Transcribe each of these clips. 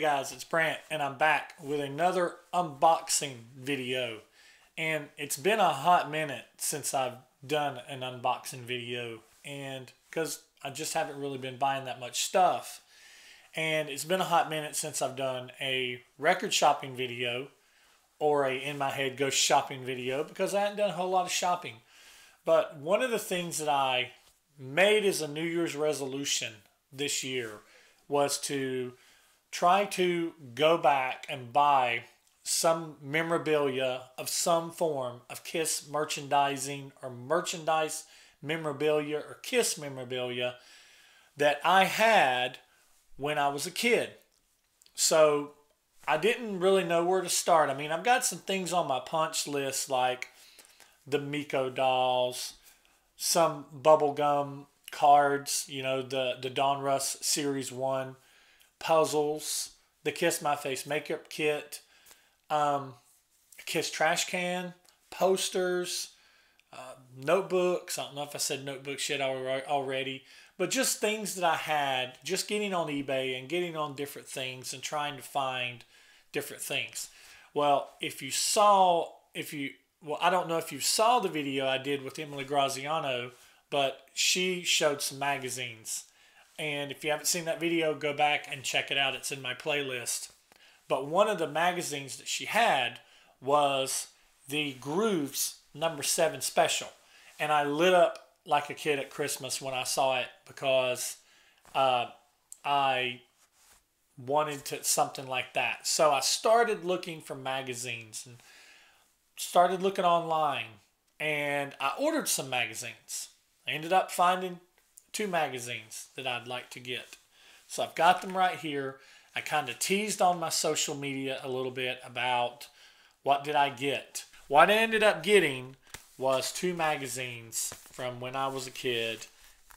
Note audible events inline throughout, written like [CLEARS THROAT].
guys, it's Brant, and I'm back with another unboxing video. And it's been a hot minute since I've done an unboxing video, and because I just haven't really been buying that much stuff. And it's been a hot minute since I've done a record shopping video or a in my head go shopping video because I haven't done a whole lot of shopping. But one of the things that I made as a New Year's resolution this year was to try to go back and buy some memorabilia of some form of Kiss merchandising or merchandise memorabilia or Kiss memorabilia that I had when I was a kid. So I didn't really know where to start. I mean, I've got some things on my punch list like the Mego dolls, some bubblegum cards, you know, the, the Donruss Series 1 puzzles, the Kiss My Face makeup kit, um, Kiss trash can, posters, uh, notebooks. I don't know if I said notebooks yet already, but just things that I had, just getting on eBay and getting on different things and trying to find different things. Well, if you saw, if you, well, I don't know if you saw the video I did with Emily Graziano, but she showed some magazines and if you haven't seen that video, go back and check it out. It's in my playlist. But one of the magazines that she had was the Grooves number seven special. And I lit up like a kid at Christmas when I saw it because uh, I wanted to something like that. So I started looking for magazines and started looking online and I ordered some magazines. I ended up finding two magazines that I'd like to get. So I've got them right here. I kind of teased on my social media a little bit about what did I get. What I ended up getting was two magazines from when I was a kid,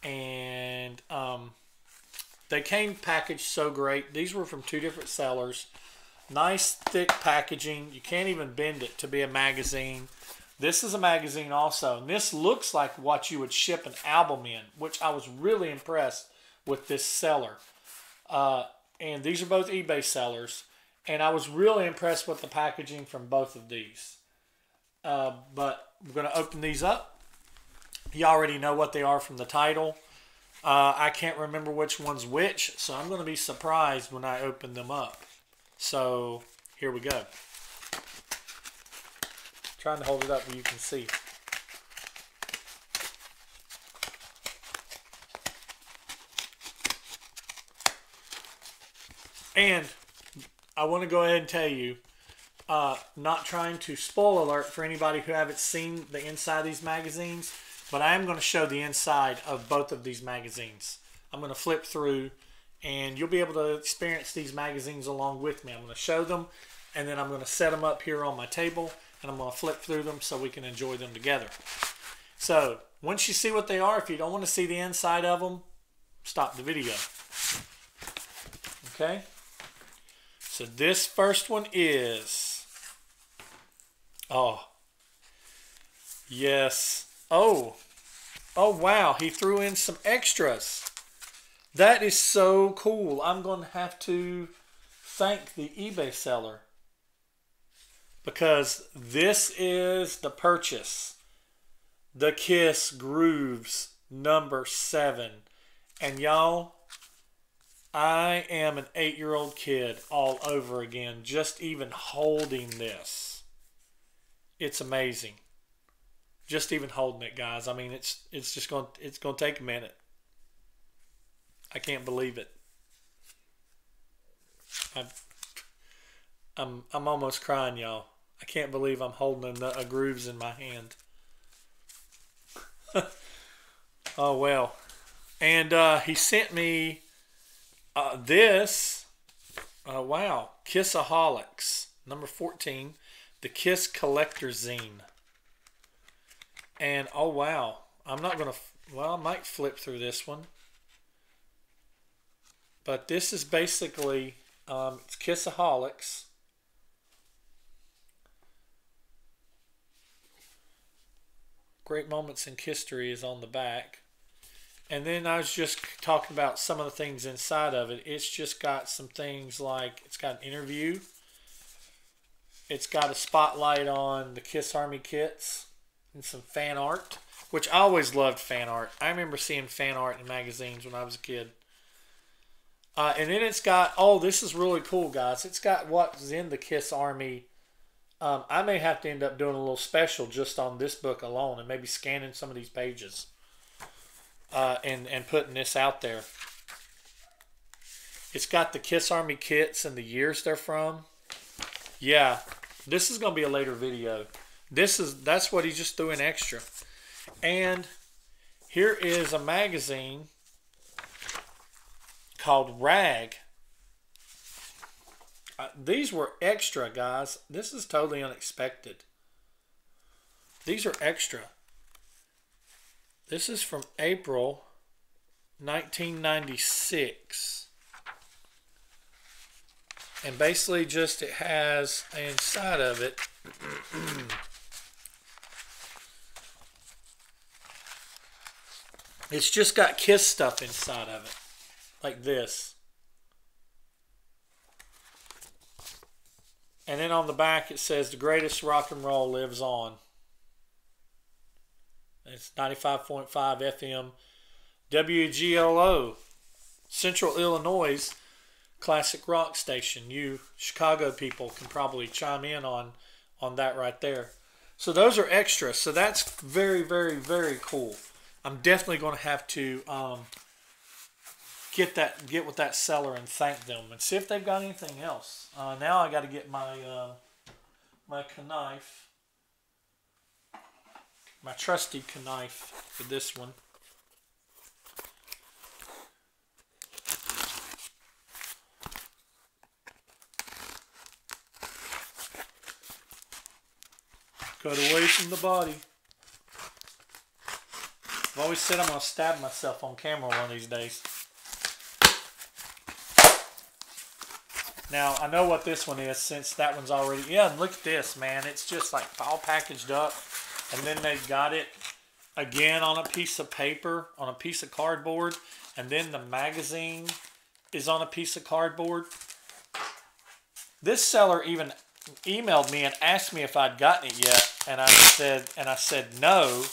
and um, they came packaged so great. These were from two different sellers. Nice thick packaging. You can't even bend it to be a magazine. This is a magazine also, and this looks like what you would ship an album in, which I was really impressed with this seller. Uh, and these are both eBay sellers, and I was really impressed with the packaging from both of these. Uh, but we're going to open these up. You already know what they are from the title. Uh, I can't remember which one's which, so I'm going to be surprised when I open them up. So here we go trying to hold it up where you can see. And I want to go ahead and tell you, uh, not trying to spoil alert for anybody who haven't seen the inside of these magazines, but I am going to show the inside of both of these magazines. I'm going to flip through and you'll be able to experience these magazines along with me. I'm going to show them and then I'm going to set them up here on my table and I'm going to flip through them so we can enjoy them together. So once you see what they are, if you don't want to see the inside of them, stop the video. Okay? So this first one is, oh, yes. Oh, oh wow, he threw in some extras. That is so cool. I'm going to have to thank the eBay seller because this is the purchase. The Kiss Grooves number seven. And y'all, I am an eight year old kid all over again, just even holding this. It's amazing. Just even holding it, guys. I mean, it's it's just going it's going to take a minute. I can't believe it. I'm I'm I'm almost crying, y'all. I can't believe I'm holding a grooves in my hand. [LAUGHS] oh well. And uh, he sent me uh, this. Uh, wow, Kissaholics number fourteen, the Kiss Collector Zine. And oh wow, I'm not gonna. Well, I might flip through this one. But this is basically um, it's Kissaholics Great Moments in History is on the back. and then I was just talking about some of the things inside of it. It's just got some things like it's got an interview. It's got a spotlight on the Kiss Army kits and some fan art, which I always loved fan art. I remember seeing fan art in magazines when I was a kid. Uh, and then it's got, oh, this is really cool, guys. It's got what's in the Kiss Army. Um, I may have to end up doing a little special just on this book alone and maybe scanning some of these pages uh, and, and putting this out there. It's got the Kiss Army kits and the years they're from. Yeah, this is going to be a later video. This is that's what he just threw in extra. And here is a magazine called Rag. These were extra, guys. This is totally unexpected. These are extra. This is from April 1996. And basically just it has inside of it [CLEARS THROAT] It's just got Kiss stuff inside of it. Like this. And then on the back it says the greatest rock and roll lives on. It's 95.5 FM WGLO, Central Illinois classic rock station. You Chicago people can probably chime in on on that right there. So those are extras. So that's very, very, very cool. I'm definitely going to have to um, get that get with that seller and thank them and see if they've got anything else. Uh, now I got to get my uh, my knife my trusty knife for this one. Cut away from the body. I've always said I'm going to stab myself on camera one of these days. Now, I know what this one is since that one's already... Yeah, and look at this, man. It's just like all packaged up and then they've got it again on a piece of paper, on a piece of cardboard, and then the magazine is on a piece of cardboard. This seller even emailed me and asked me if I'd gotten it yet, and I said and I said no.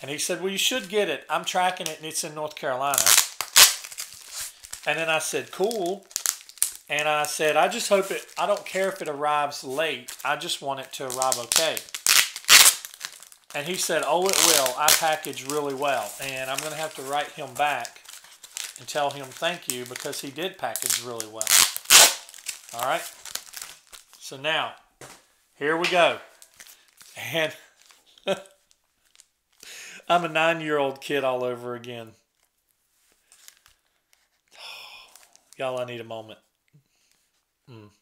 And he said, "Well, you should get it. I'm tracking it, and it's in North Carolina." And then I said, "Cool." And I said, "I just hope it. I don't care if it arrives late. I just want it to arrive okay." And he said, oh, it will. I package really well. And I'm going to have to write him back and tell him thank you because he did package really well. All right. So now, here we go. And [LAUGHS] I'm a nine-year-old kid all over again. [SIGHS] Y'all, I need a moment. Mm. [SIGHS]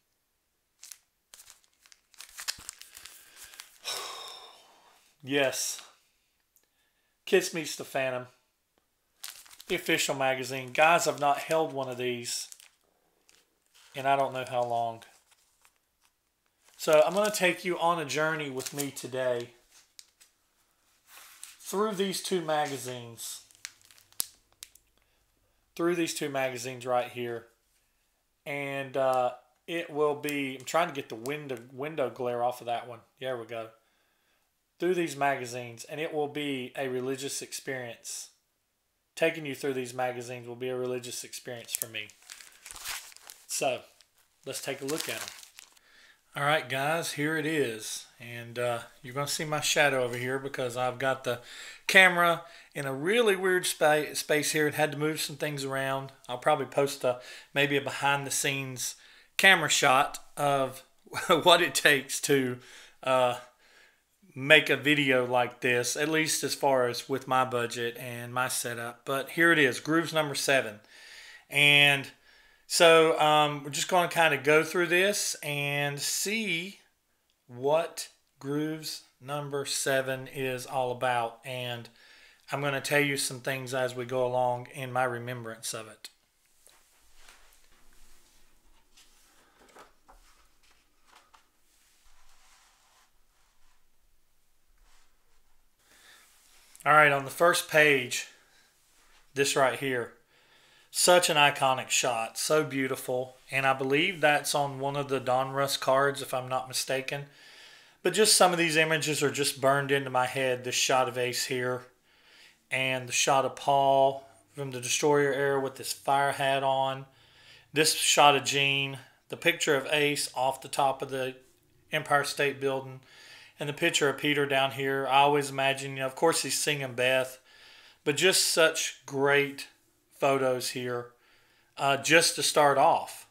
Yes. Kiss Meets the Phantom. The official magazine. Guys, I've not held one of these and I don't know how long. So I'm going to take you on a journey with me today through these two magazines. Through these two magazines right here. And uh, it will be, I'm trying to get the window, window glare off of that one. There we go through these magazines, and it will be a religious experience. Taking you through these magazines will be a religious experience for me. So, let's take a look at them. All right, guys, here it is. And uh, you're going to see my shadow over here because I've got the camera in a really weird spa space here and had to move some things around. I'll probably post a maybe a behind the scenes camera shot of [LAUGHS] what it takes to uh, make a video like this, at least as far as with my budget and my setup. But here it is, Grooves number seven. And so um, we're just going to kind of go through this and see what Grooves number seven is all about. And I'm going to tell you some things as we go along in my remembrance of it. All right, on the first page, This right here. Such an iconic shot. So beautiful. And I believe that's on one of the Donruss cards, if I'm not mistaken. But just some of these images are just burned into my head. This shot of Ace here. And the shot of Paul from the Destroyer era with this fire hat on. This shot of Gene. The picture of Ace off the top of the Empire State Building and the picture of Peter down here. I always imagine, you know, of course he's singing Beth, but just such great photos here uh, just to start off.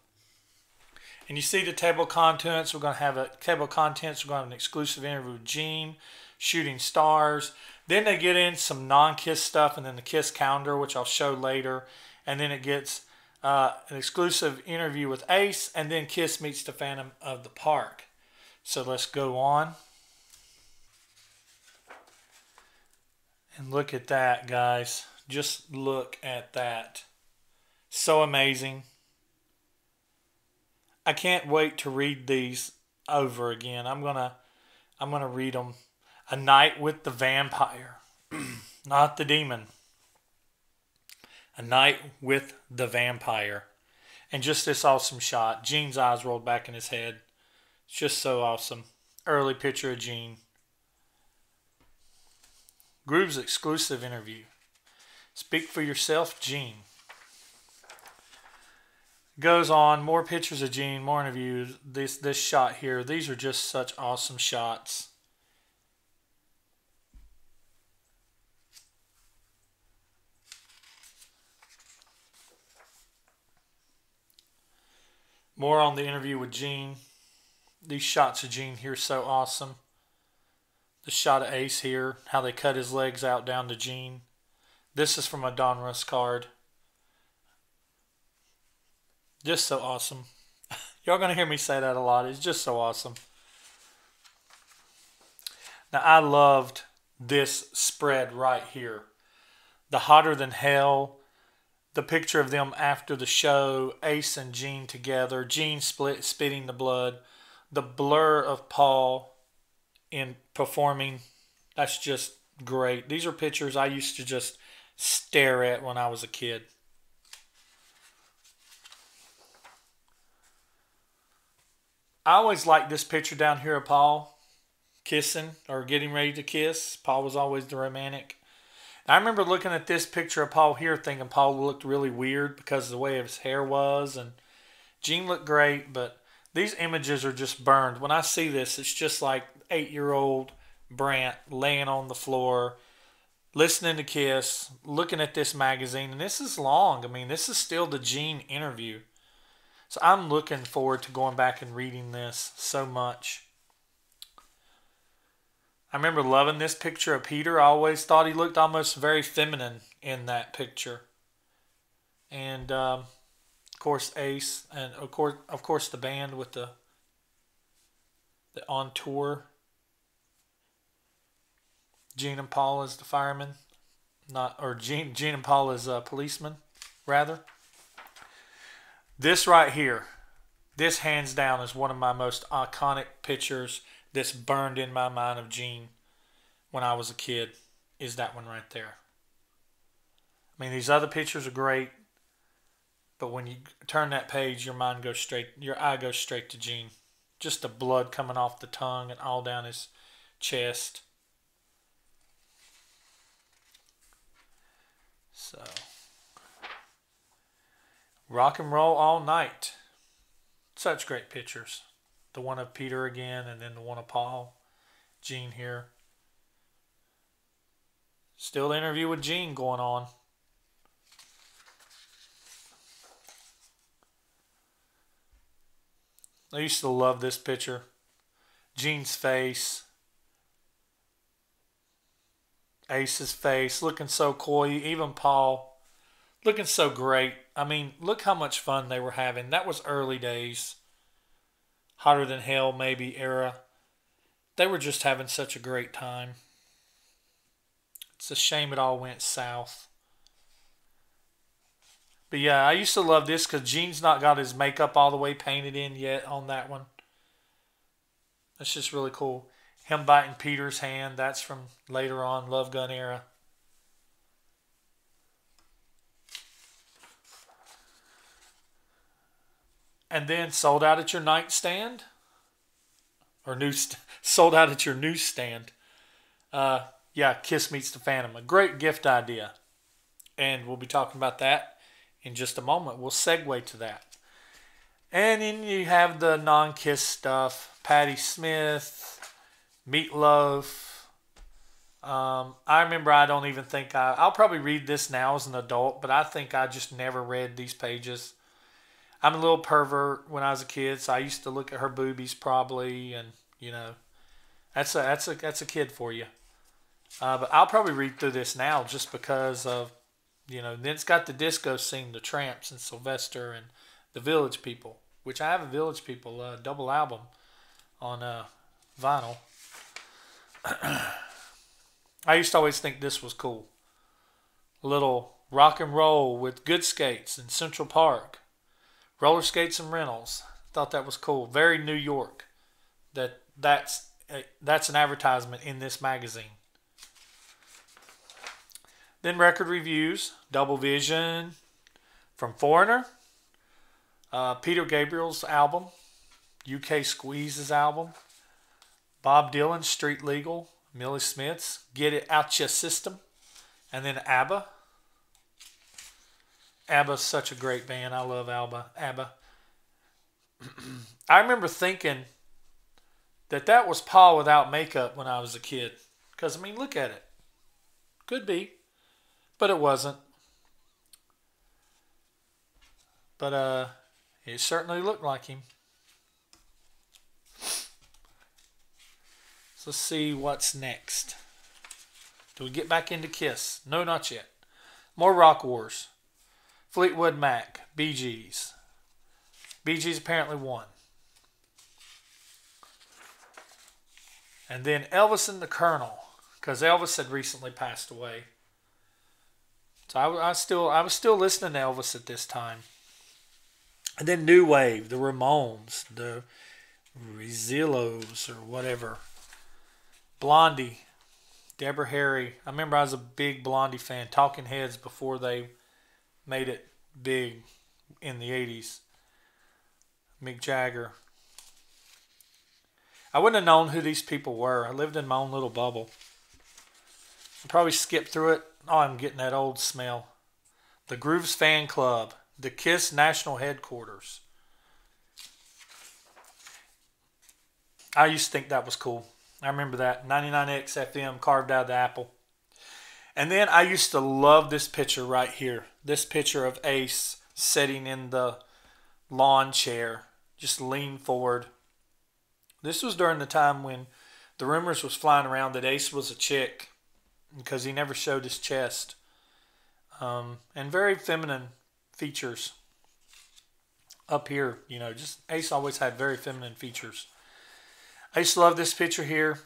And you see the table of contents. We're going to have a table of contents. We're going to have an exclusive interview with Gene, shooting stars. Then they get in some non-Kiss stuff, and then the Kiss calendar, which I'll show later. And then it gets uh, an exclusive interview with Ace, and then Kiss meets the Phantom of the Park. So let's go on. And look at that, guys. Just look at that. So amazing. I can't wait to read these over again. I'm going to I'm going to read them. A Night with the Vampire, [CLEARS THROAT] not the demon. A Night with the Vampire. And just this awesome shot. Gene's eyes rolled back in his head. It's just so awesome. Early picture of Gene. Groove's exclusive interview. Speak for yourself, Gene. Goes on, more pictures of Gene, more interviews. This this shot here, these are just such awesome shots. More on the interview with Gene. These shots of Gene here so awesome. The shot of Ace here, how they cut his legs out down to Gene. This is from a Donruss card. Just so awesome. [LAUGHS] Y'all gonna hear me say that a lot. It's just so awesome. Now I loved this spread right here. The hotter than hell. The picture of them after the show, Ace and Gene together, Gene split spitting the blood, the blur of Paul in performing. That's just great. These are pictures I used to just stare at when I was a kid. I always liked this picture down here of Paul kissing or getting ready to kiss. Paul was always the romantic. I remember looking at this picture of Paul here thinking Paul looked really weird because of the way his hair was and Gene looked great, but these images are just burned. When I see this, it's just like eight year old Brant laying on the floor, listening to Kiss, looking at this magazine. And this is long. I mean, this is still the Gene interview. So I'm looking forward to going back and reading this so much. I remember loving this picture of Peter. I always thought he looked almost very feminine in that picture. And um, of course, Ace, and of course, of course, the band with the the on tour Gene and Paul as the fireman, not or Gene Gene and Paul as uh, a policeman, rather. This right here, this hands down is one of my most iconic pictures that's burned in my mind of Gene when I was a kid. Is that one right there? I mean, these other pictures are great, but when you turn that page, your mind goes straight, your eye goes straight to Gene. Just the blood coming off the tongue and all down his chest. So, rock and roll all night. Such great pictures. The one of Peter again, and then the one of Paul. Gene here. Still the interview with Gene going on. I used to love this picture. Gene's face. Ace's face looking so coy. Even Paul looking so great. I mean, look how much fun they were having. That was early days. Hotter than hell, maybe era. They were just having such a great time. It's a shame it all went south. But yeah, I used to love this because Gene's not got his makeup all the way painted in yet on that one. That's just really cool him biting Peter's hand. That's from later on, Love Gun era. And then sold out at your nightstand or new [LAUGHS] sold out at your newsstand. Uh, yeah, Kiss Meets the Phantom. A great gift idea. And we'll be talking about that in just a moment. We'll segue to that. And then you have the non kiss stuff Patti Smith, Meatloaf. Um, I remember I don't even think I. I'll probably read this now as an adult, but I think I just never read these pages. I'm a little pervert when I was a kid, so I used to look at her boobies probably, and you know, that's a that's a that's a kid for you. Uh, but I'll probably read through this now just because of, you know, then it's got the disco scene, the Tramps and Sylvester and the Village People, which I have a Village People uh, double album on uh, vinyl. I used to always think this was cool. A little rock and roll with good skates in Central Park roller skates and rentals. Thought that was cool. Very New York. That that's that's an advertisement in this magazine. Then record reviews, Double Vision from Foreigner, uh, Peter Gabriel's album, UK Squeeze's album, Bob Dylan's Street Legal, Millie Smith's Get It Out Your System, and then ABBA, ABBA's such a great band. I love ABBA. ABBA. [CLEARS THROAT] I remember thinking that that was Paul without makeup when I was a kid. Because, I mean, look at it. Could be. But it wasn't. But uh, it certainly looked like him. Let's see what's next. Do we get back into Kiss? No, not yet. More Rock Wars. Fleetwood Mac. Bee Gees apparently won. And then Elvis and the Colonel, because Elvis had recently passed away. So I, I still I was still listening to Elvis at this time. And then New Wave, the Ramones, the Rezillos or whatever. Blondie, Deborah Harry. I remember I was a big Blondie fan. Talking Heads before they made it big in the 80s. Mick Jagger. I wouldn't have known who these people were. I lived in my own little bubble. I probably skipped through it. Oh, I'm getting that old smell. The Grooves Fan Club, the Kiss National Headquarters. I used to think that was cool. I remember that 99X FM carved out of the apple. And then I used to love this picture right here. This picture of Ace sitting in the lawn chair, just lean forward. This was during the time when the rumors was flying around that Ace was a chick because he never showed his chest. Um, and very feminine features up here. You know, just Ace always had very feminine features. I used to love this picture here.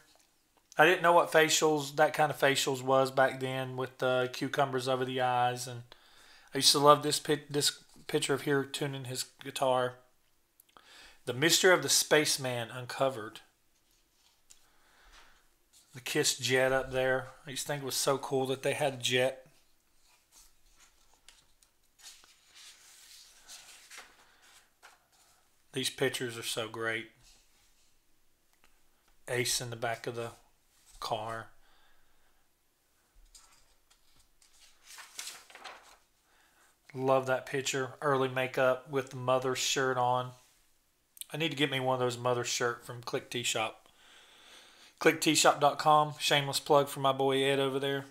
I didn't know what facials, that kind of facials was back then with the cucumbers over the eyes. And I used to love this, this picture of here tuning his guitar. The Mystery of the Spaceman Uncovered. The Kiss jet up there. I used to think it was so cool that they had a jet. These pictures are so great. Ace in the back of the car. Love that picture. Early makeup with the mother shirt on. I need to get me one of those mother shirt from Click T Shop. ClickTshop.com. Shameless plug for my boy Ed over there.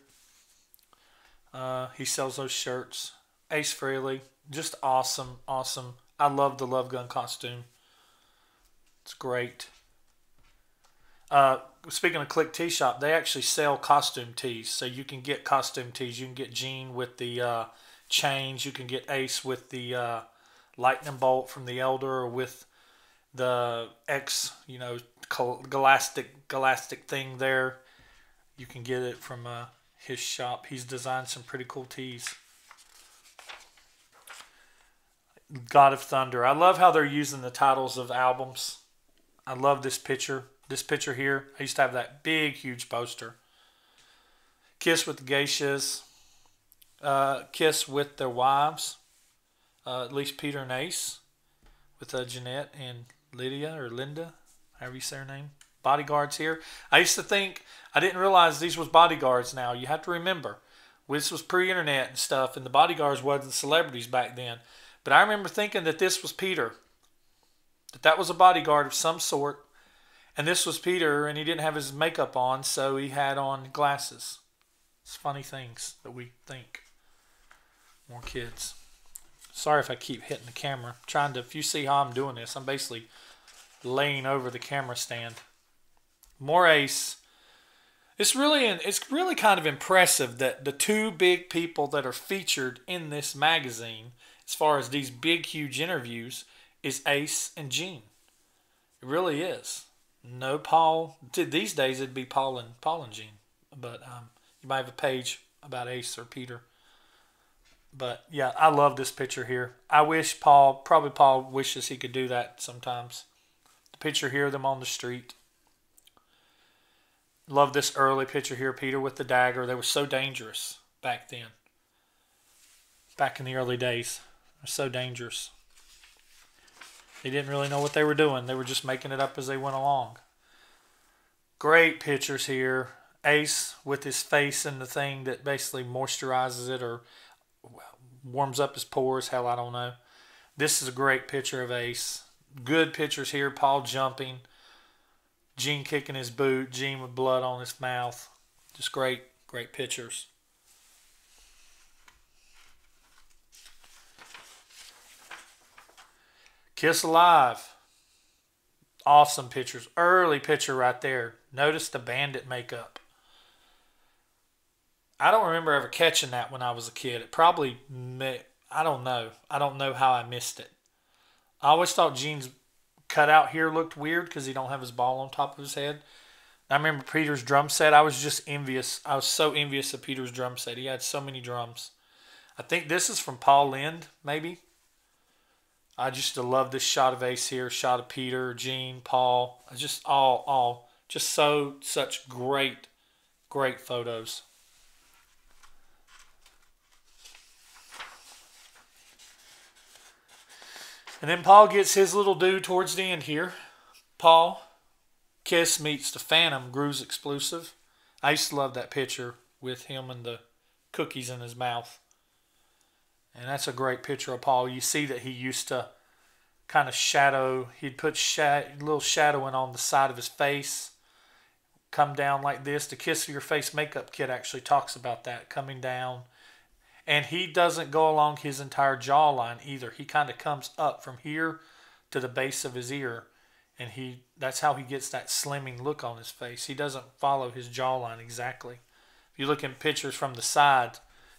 Uh, he sells those shirts. Ace Frehley. Just awesome, awesome. I love the Love Gun costume. It's great. Uh, speaking of Click T Shop, they actually sell costume tees, so you can get costume tees. You can get Gene with the uh, chains. You can get Ace with the uh, lightning bolt from the Elder, or with the X, you know, galactic galactic thing there. You can get it from uh, his shop. He's designed some pretty cool tees. God of Thunder. I love how they're using the titles of albums. I love this picture. This picture here, I used to have that big, huge poster. Kiss with the geishas. Uh, Kiss with their wives. Uh, at least Peter and Ace. with uh, Jeanette and Lydia or Linda, however you say her name. Bodyguards here. I used to think I didn't realize these was bodyguards. Now you have to remember, this was pre-internet and stuff, and the bodyguards wasn't celebrities back then. But I remember thinking that this was Peter, that that was a bodyguard of some sort, and this was Peter, and he didn't have his makeup on, so he had on glasses. It's funny things that we think. More kids. Sorry if I keep hitting the camera. I'm trying to, if you see how I'm doing this, I'm basically laying over the camera stand. More ace. It's really, it's really kind of impressive that the two big people that are featured in this magazine, as far as these big, huge interviews, is Ace and Gene. It really is. No Paul. These days it'd be Paul and Paul and Gene, but um, you might have a page about Ace or Peter. But yeah, I love this picture here. I wish Paul, probably Paul wishes he could do that sometimes. The picture here of them on the street. Love this early picture here, Peter with the dagger. They were so dangerous back then. Back in the early days. They're so dangerous. They didn't really know what they were doing. They were just making it up as they went along. Great pictures here. Ace with his face in the thing that basically moisturizes it or warms up his pores. Hell, I don't know. This is a great picture of Ace. Good pictures here. Paul jumping. Gene kicking his boot. Gene with blood on his mouth. Just great, great pictures. Kiss Alive. Awesome pictures. Early picture right there. Notice the bandit makeup. I don't remember ever catching that when I was a kid. It probably, I don't know. I don't know how I missed it. I always thought Gene's cutout here looked weird because he don't have his ball on top of his head. I remember Peter's drum set. I was just envious. I was so envious of Peter's drum set. He had so many drums. I think this is from Paul Lynde, maybe. I just love this shot of Ace here, shot of Peter, Gene, Paul. Just all, all, just so, such great, great photos. And then Paul gets his little dude towards the end here. Paul, Kiss meets the Phantom, Grooves exclusive. I used to love that picture with him and the cookies in his mouth. And that's a great picture of Paul. You see that he used to kind of shadow, he'd put a little shadowing on the side of his face, come down like this. The Kiss of Your Face makeup kit actually talks about that, coming down and he doesn't go along his entire jawline either. He kind of comes up from here to the base of his ear, and he that's how he gets that slimming look on his face. He doesn't follow his jawline exactly. If you look in pictures from the side,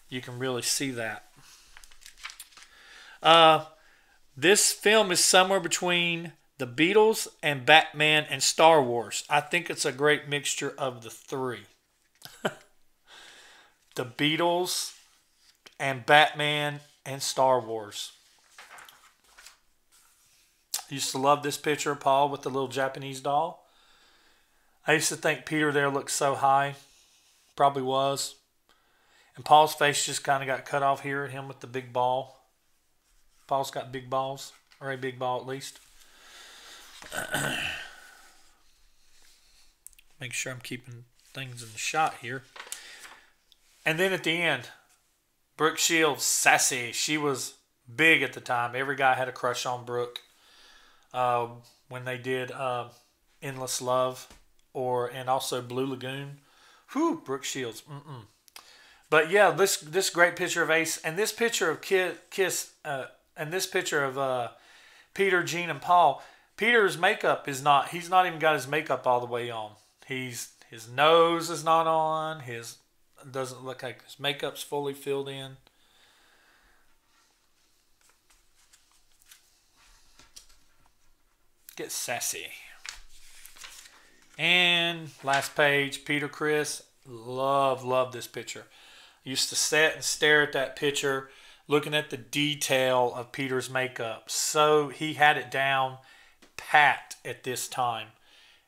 you can really see that. Uh, this film is somewhere between the Beatles and Batman and Star Wars. I think it's a great mixture of the three. [LAUGHS] the Beatles and Batman and Star Wars. I used to love this picture of Paul with the little Japanese doll. I used to think Peter there looked so high. Probably was. And Paul's face just kind of got cut off here at him with the big ball. Paul's got big balls, or a big ball at least. [CLEARS THROAT] Make sure I'm keeping things in shot here. And then at the end, Brooke Shields, sassy. She was big at the time. Every guy had a crush on Brooke uh, when they did uh, Endless Love or and also Blue Lagoon. Whew, Brooke Shields. Mm-mm. But yeah, this this great picture of Ace and this picture of Kiss uh, and this picture of uh, Peter, Gene, and Paul. Peter's makeup is not. He's not even got his makeup all the way on. He's his nose is not on. His doesn't look like his makeup's fully filled in. Get sassy. And last page, Peter Criss. Love, love this picture. Used to sit and stare at that picture, looking at the detail of Peter's makeup. So he had it down pat at this time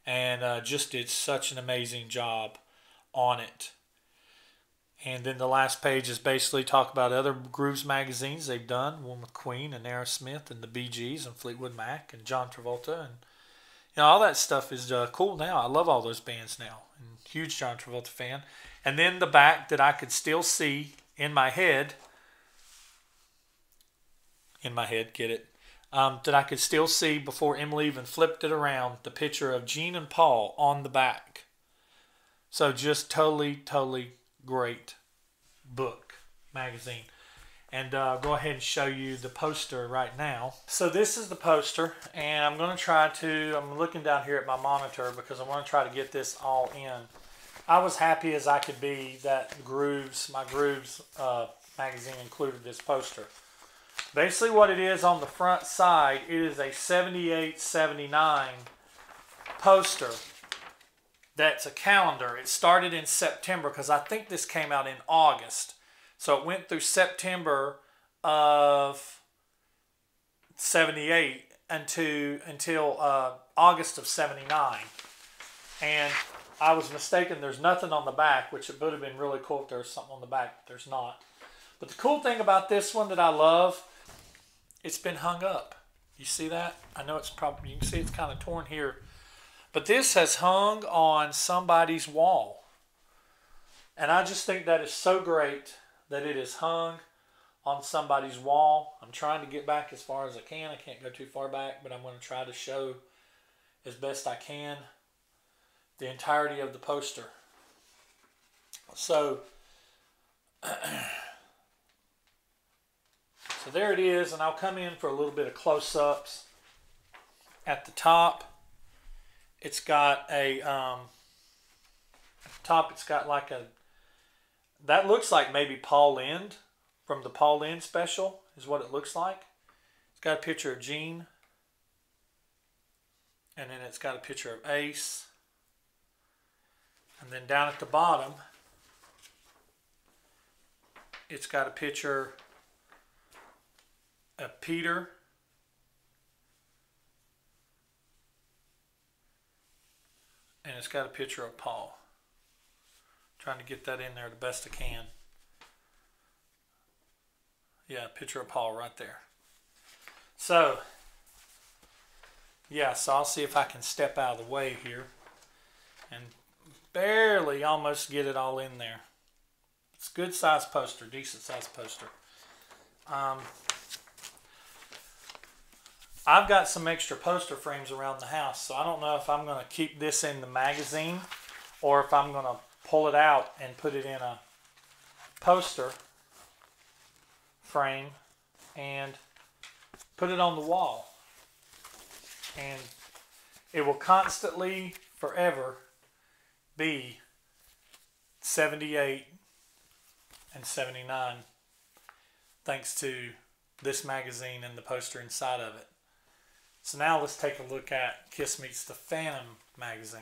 and uh, just did such an amazing job on it And then the last page is basically talk about other Grooves magazines they've done, one with Queen and Aerosmith and the Bee Gees and Fleetwood Mac and John Travolta and you know all that stuff is uh, cool now. I love all those bands now. And huge John Travolta fan. And then the back that I could still see in my head, in my head, get it? Um, that I could still see before Emily even flipped it around the picture of Gene and Paul on the back. So just totally, totally great book, magazine. And uh, go ahead and show you the poster right now. So this is the poster, and I'm going to try to, I'm looking down here at my monitor because I want to try to get this all in. I was happy as I could be that Grooves, my Grooves uh, magazine included this poster. Basically what it is on the front side, it is a 78-79 poster that's a calendar. It started in September because I think this came out in August. So it went through September of 78 until, until uh, August of 79. And I was mistaken. There's nothing on the back, which it would have been really cool if there was something on the back, but there's not. But the cool thing about this one that I love, it's been hung up. You see that? I know it's probably, you can see it's kind of torn here but this has hung on somebody's wall. And I just think that is so great that it is hung on somebody's wall. I'm trying to get back as far as I can. I can't go too far back, but I'm going to try to show as best I can the entirety of the poster. So, [CLEARS THROAT] so there it is, and I'll come in for a little bit of close-ups at the top it's got a um, top. It's got like a that looks like maybe Paul Lynde from the Paul Lynde special is what it looks like. It's got a picture of Gene, and then it's got a picture of Ace, and then down at the bottom, it's got a picture of Peter and it's got a picture of Paul. trying to get that in there the best I can. Yeah, picture of Paul right there. So, yeah, so I'll see if I can step out of the way here and barely almost get it all in there. It's a good size poster, decent size poster. Um, I've got some extra poster frames around the house, so I don't know if I'm going to keep this in the magazine or if I'm going to pull it out and put it in a poster frame and put it on the wall. And it will constantly, forever, be 78 and 79 thanks to this magazine and the poster inside of it. So now let's take a look at Kiss Meets the Phantom magazine.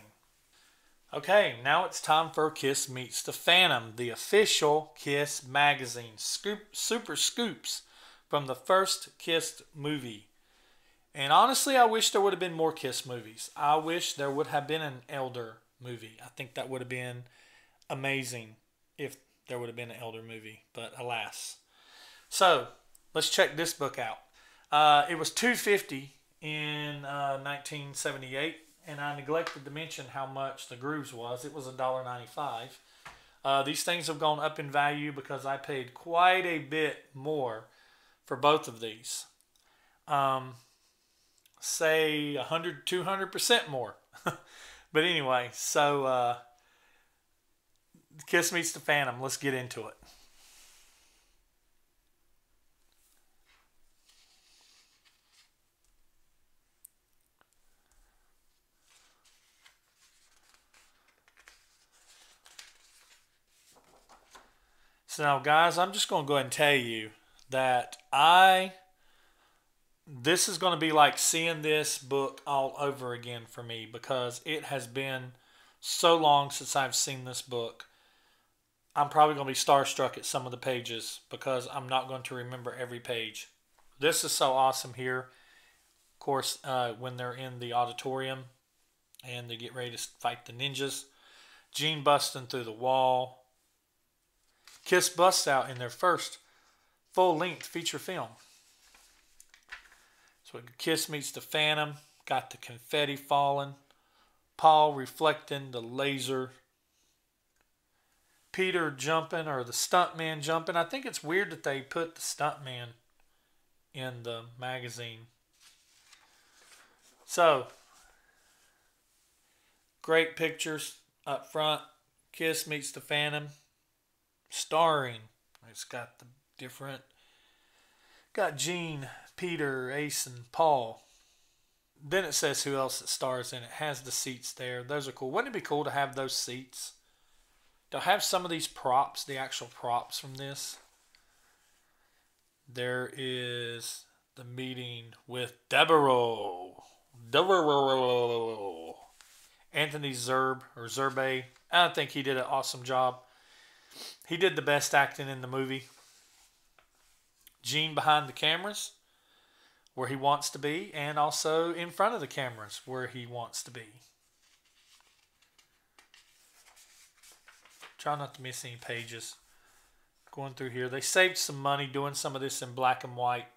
Okay, now it's time for Kiss Meets the Phantom, the official Kiss magazine. Scoop, super scoops from the first Kiss movie. And honestly, I wish there would have been more Kiss movies. I wish there would have been an Elder movie. I think that would have been amazing if there would have been an Elder movie, but alas. So let's check this book out. Uh, it was 250 in uh, 1978, and I neglected to mention how much the grooves was. It was $1.95. Uh, these things have gone up in value because I paid quite a bit more for both of these. Um, say 100, 200% more. [LAUGHS] but anyway, so uh, Kiss Meets the Phantom. Let's get into it. Now, guys, I'm just going to go ahead and tell you that I this is going to be like seeing this book all over again for me because it has been so long since I've seen this book. I'm probably going to be starstruck at some of the pages because I'm not going to remember every page. This is so awesome here. Of course, uh, when they're in the auditorium and they get ready to fight the ninjas, Gene busting through the wall, Kiss busts out in their first full length feature film. So Kiss meets the Phantom, got the confetti falling, Paul reflecting the laser, Peter jumping or the stuntman jumping. I think it's weird that they put the stuntman in the magazine. So, great pictures up front. Kiss meets the Phantom, starring. It's got the different. Got Gene, Peter, Ace, and Paul. Then it says who else it stars in. It has the seats there. Those are cool. Wouldn't it be cool to have those seats? To have some of these props, the actual props from this. There is the meeting with Devereaux. Devereaux. Anthony Zerb or Zerbe. I think he did an awesome job. He did the best acting in the movie. Gene behind the cameras, where he wants to be, and also in front of the cameras, where he wants to be. Try not to miss any pages. Going through here. They saved some money doing some of this in black and white.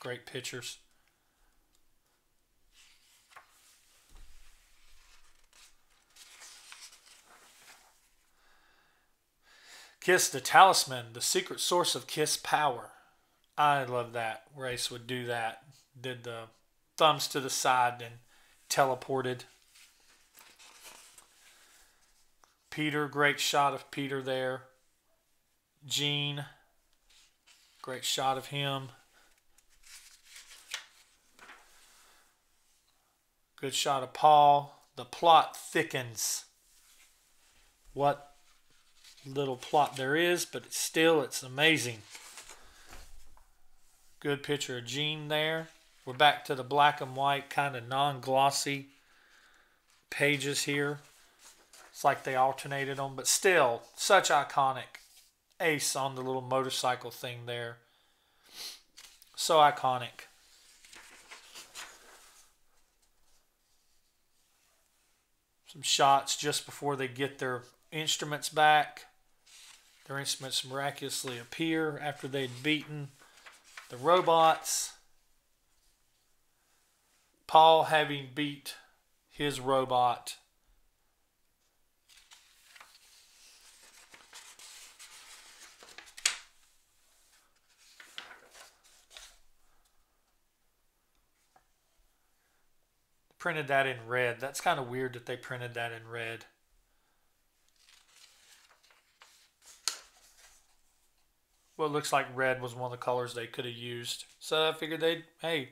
Great pictures. Kiss the talisman, the secret source of Kiss power. I love that. Race would do that. Did the thumbs to the side and teleported. Peter, great shot of Peter there. Gene, great shot of him. Good shot of Paul. The plot thickens. What little plot there is, but it's still it's amazing. Good picture of Gene there. We're back to the black and white, kind of non-glossy pages here. It's like they alternated them, but still, such iconic. Ace on the little motorcycle thing there. So iconic. Some shots just before they get their instruments back. Their instruments miraculously appear after they'd beaten the robots. Paul having beat his robot printed that in red. That's kind of weird that they printed that in red. Well, it looks like red was one of the colors they could have used. So I figured they'd, hey,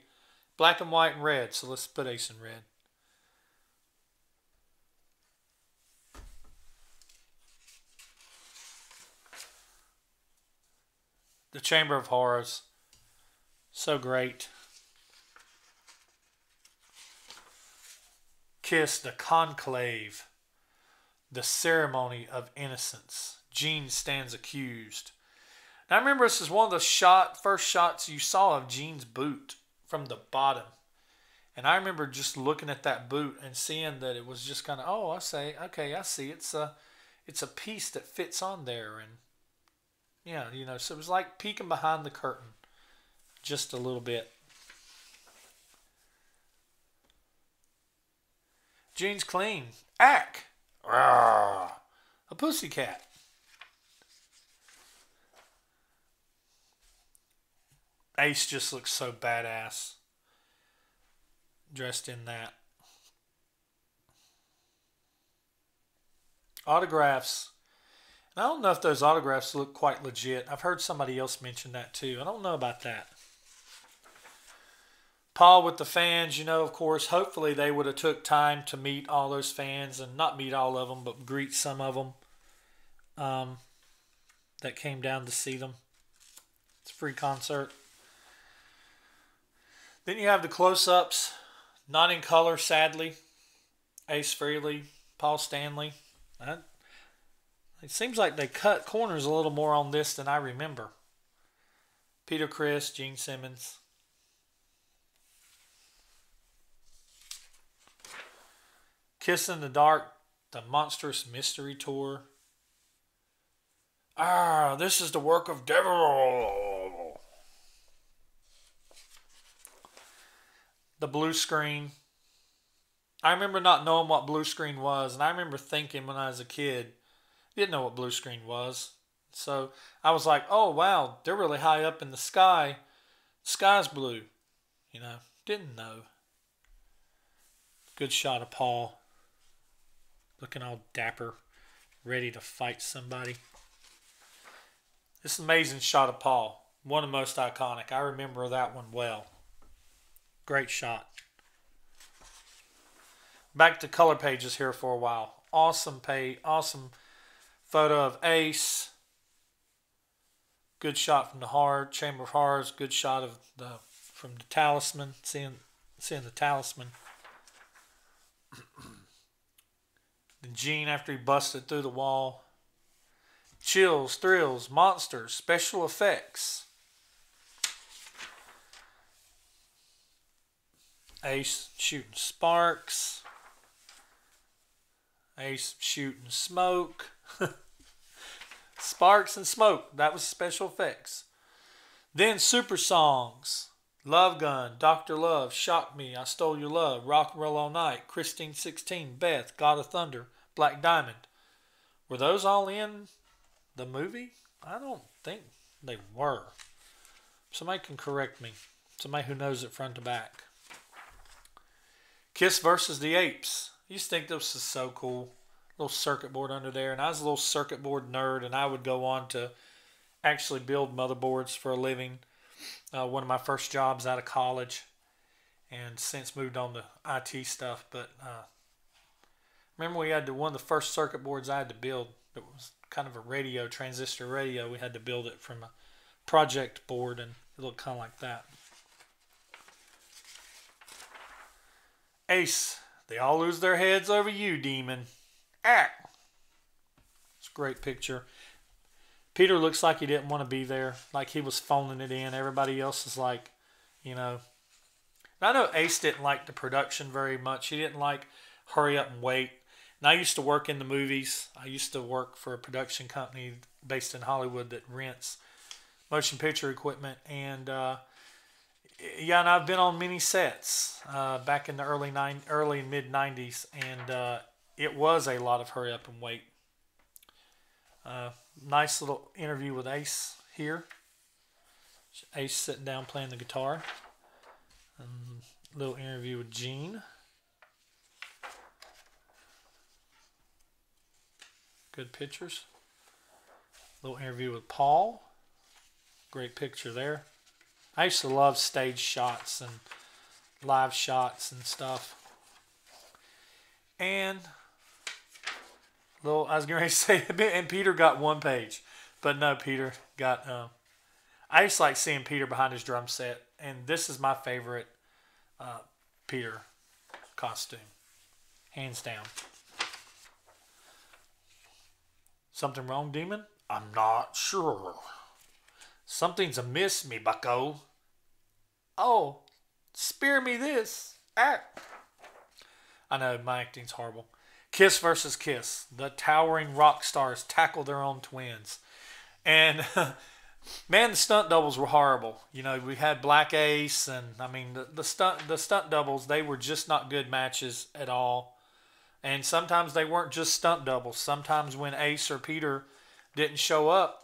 black and white and red. So let's put Ace in red. The Chamber of Horrors. So great. Kiss the conclave, the ceremony of innocence. Gene stands accused. I remember this is one of the shot first shots you saw of Gene's boot from the bottom. And I remember just looking at that boot and seeing that it was just kind of, oh, I say, okay, I see. It's a, it's a piece that fits on there, and yeah, you know, so it was like peeking behind the curtain, just a little bit. Jeans clean. Ack. Rawr. A pussycat. Ace just looks so badass dressed in that. Autographs. And I don't know if those autographs look quite legit. I've heard somebody else mention that too. I don't know about that. Paul with the fans, you know, of course, hopefully they would have took time to meet all those fans and not meet all of them, but greet some of them um, that came down to see them. It's a free concert. Then you have the close-ups, not in color, sadly. Ace Frehley, Paul Stanley. it seems like they cut corners a little more on this than I remember. Peter Criss, Gene Simmons. Kiss in the Dark, the Monstrous Mystery Tour. Ah, this is the work of devil. The blue screen. I remember not knowing what blue screen was, and I remember thinking when I was a kid, didn't know what blue screen was. So I was like, oh wow, they're really high up in the sky. The sky's blue. You know, didn't know. Good shot of Paul. Looking all dapper, ready to fight somebody. This amazing shot of Paul. One of the most iconic. I remember that one well. Great shot. Back to color pages here for a while. Awesome pay, awesome photo of Ace. Good shot from the hard chamber of horrors. Good shot of the from the talisman. Seeing seeing the talisman. [CLEARS THROAT] the Gene after he busted through the wall. Chills, thrills, monsters, special effects. Ace shooting sparks. Ace shooting smoke. [LAUGHS] sparks and smoke. That was special effects. Then super songs. Love Gun, Dr. Love, Shock Me, I Stole Your Love, Rock and Roll All Night, Christine 16, Beth, God of Thunder, Black Diamond. Were those all in the movie? I don't think they were. Somebody can correct me. Somebody who knows it front to back. Kiss versus the Apes. I used to think this was so cool. Little circuit board under there. And I was a little circuit board nerd, and I would go on to actually build motherboards for a living. Uh, one of my first jobs out of college, and since moved on to IT stuff. But uh, remember, we had to, one of the first circuit boards I had to build. It was kind of a radio, transistor radio. We had to build it from a project board, and it looked kind of like that. Ace, they all lose their heads over you, demon. Ah! It's a great picture. Peter looks like he didn't want to be there, like he was phoning it in. Everybody else is like, you know. I know Ace didn't like the production very much. He didn't like hurry up and wait. And I used to work in the movies. I used to work for a production company based in Hollywood that rents motion picture equipment. And uh, yeah, and I've been on many sets uh, back in the early nine, early and mid '90s, and uh, it was a lot of hurry up and wait. Uh, nice little interview with Ace here. Ace sitting down playing the guitar. Um, little interview with Gene. Good pictures. Little interview with Paul. Great picture there. I used to love stage shots and live shots and stuff. And little, I was going to [LAUGHS] say, and Peter got one page, but no, Peter got. Um, I to like seeing Peter behind his drum set, and this is my favorite uh, Peter costume, hands down. Something wrong, demon? I'm not sure. Something's amiss, me bucko. Oh, spear me this. Act. I know, my acting's horrible. Kiss versus Kiss. The towering rock stars tackle their own twins. And, [LAUGHS] man, the stunt doubles were horrible. You know, we had Black Ace, and, I mean, the, the, stunt, the stunt doubles, they were just not good matches at all. And sometimes they weren't just stunt doubles. Sometimes when Ace or Peter didn't show up,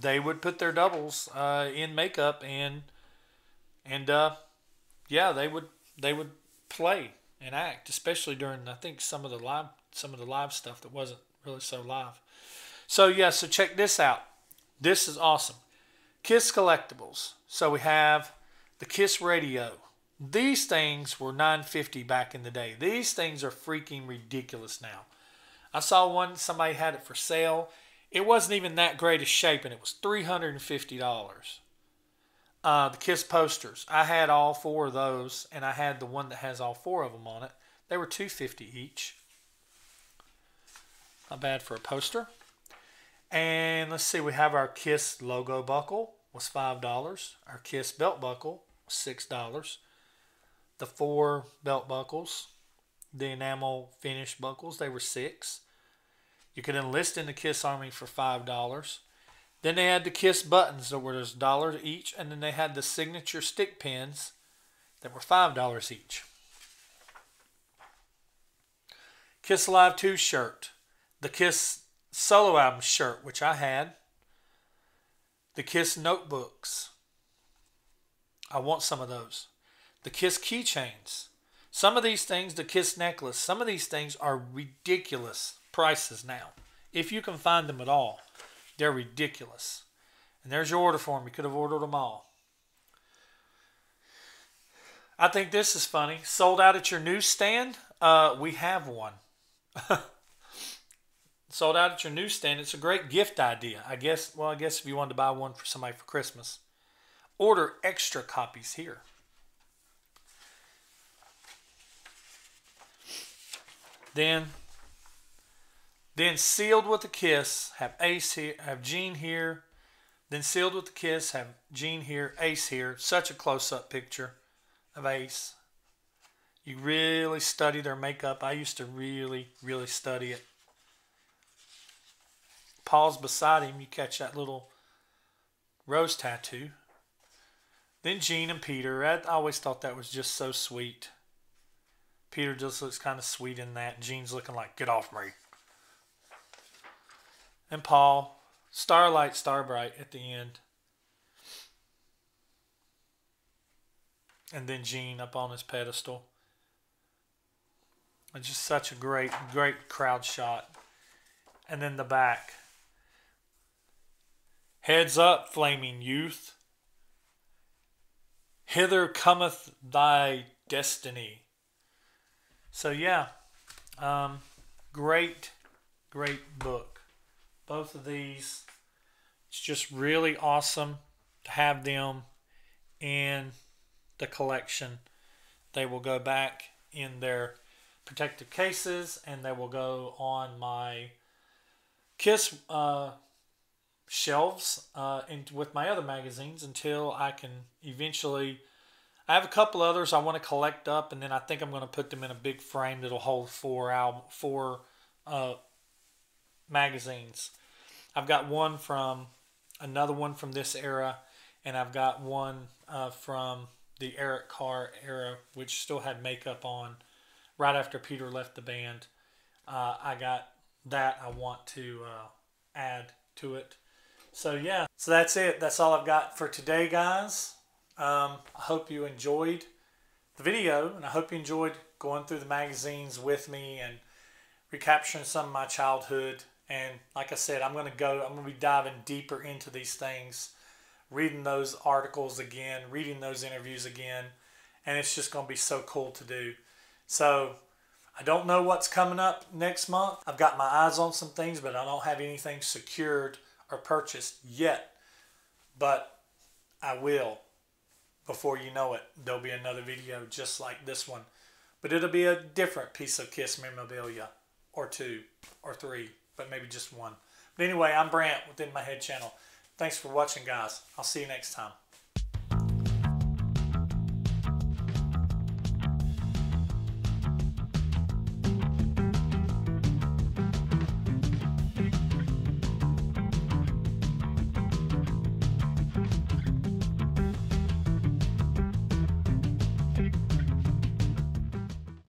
they would put their doubles uh, in makeup and and uh, yeah, they would they would play and act, especially during I think some of the live some of the live stuff that wasn't really so live. So yeah, so check this out. This is awesome. Kiss collectibles. So we have the Kiss radio. These things were 950 back in the day. These things are freaking ridiculous now. I saw one somebody had it for sale. It wasn't even that great a shape and it was $350. Uh, the Kiss posters. I had all four of those and I had the one that has all four of them on it. They were 250 each. Not bad for a poster. And let's see, we have our Kiss logo buckle was $5. Our Kiss belt buckle was $6 the four belt buckles, the enamel finish buckles, they were six. You could enlist in the Kiss Army for $5. Then they had the Kiss buttons that were just dollars each, and then they had the signature stick pins that were $5 each. Kiss Alive 2 shirt, the Kiss solo album shirt, which I had, the Kiss notebooks. I want some of those. The Kiss keychains. Some of these things, the Kiss necklace, some of these things are ridiculous prices now. If you can find them at all, they're ridiculous. And there's your order form. You could have ordered them all. I think this is funny. Sold out at your newsstand? Uh, we have one. [LAUGHS] Sold out at your newsstand. It's a great gift idea. I guess, well, I guess if you wanted to buy one for somebody for Christmas, order extra copies here. Then, then sealed with a kiss, have Ace here, have Gene here. Then sealed with a kiss, have Gene here, Ace here. Such a close-up picture of Ace. You really study their makeup. I used to really, really study it. Paul's beside him. You catch that little rose tattoo. Then Gene and Peter. I always thought that was just so sweet. Peter just looks kind of sweet in that. Gene's looking like, get off me. And Paul, Starlight, Starbright at the end. And then Gene up on his pedestal. It's just such a great, great crowd shot. And then the back. Heads up, flaming youth. Hither cometh thy destiny. So, yeah, um, great, great book. Both of these, it's just really awesome to have them in the collection. They will go back in their protective cases and they will go on my Kiss uh, shelves uh, with my other magazines until I can eventually. I have a couple others I want to collect up, and then I think I'm going to put them in a big frame that'll hold four album, four uh, magazines. I've got one from another one from this era, and I've got one uh, from the Eric Carr era, which still had makeup on right after Peter left the band. Uh, I got that I want to uh, add to it. So, yeah, so that's it. That's all I've got for today, guys. Um, I hope you enjoyed the video, and I hope you enjoyed going through the magazines with me and recapturing some of my childhood. And like I said, I'm going to go, I'm going to be diving deeper into these things, reading those articles again, reading those interviews again. And it's just going to be so cool to do. So I don't know what's coming up next month. I've got my eyes on some things, but I don't have anything secured or purchased yet. But I will. Before you know it, there'll be another video just like this one. But it'll be a different piece of Kiss memorabilia, or two, or three, but maybe just one. But anyway, I'm Brant within my head channel. Thanks for watching, guys. I'll see you next time.